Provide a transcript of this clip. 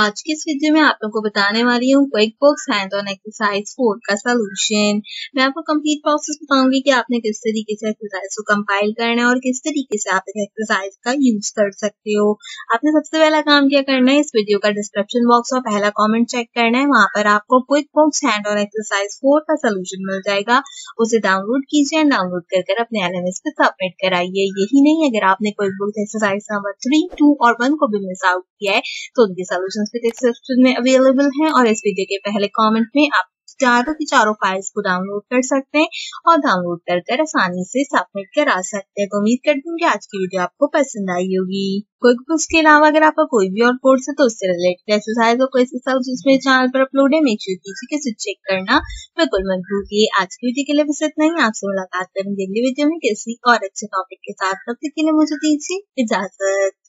आज की इस वीडियो में आप लोगों को बताने वाली हूँ QuickBooks hand on exercise four का सोल्यूशन मैं आपको कंप्लीट प्रोसेस बताऊँगी कि आपने किस तरीके से एक्सरसाइज को कंपाइल करना है और किस तरीके से आप इस एक्सरसाइज का यूज़ कर सकते हो। आपने सबसे पहला काम क्या करना है? इस वीडियो का डिस्क्रिप्शन बॉक्स और पहला कॉमेंट चेक करना है। वहाँ पर आपको QuickBooks hand on exercise four का सोल्यूशन मिल जाएगा। उसे डाउनलोड कीजिए डाउनलोड कर अपने एल पे सबमिट कराइए। यही नहीं, अगर आपने QuickBooks exercise number three two और वन को भी मिस आउट किया है तो उनके सोल्यूशन डिस्क्रिप्शन में अवेलेबल है और इस वीडियो के पहले कमेंट में आप चारों की चारों फाइल्स को डाउनलोड कर सकते हैं और डाउनलोड कर कर आसानी से सबमिट करा सकते हैं। तो उम्मीद करती हूँ कि आज की वीडियो आपको पसंद आई होगी। क्विक बुक्स के अलावा अगर आपका कोई भी और कोर्स है तो उससे रिलेटेड एक्सरसाइज और कोई जिसमें चैनल पर अपलोड है मेक श्योर कीजिए कि चेक करना बिल्कुल मत भूलिए। आज की वीडियो के लिए बस इतना ही। आपसे मुलाकात करेंगे अगली वीडियो में किसी और अच्छे टॉपिक के साथ तब तक के लिए मुझे दीजिए इजाज़त।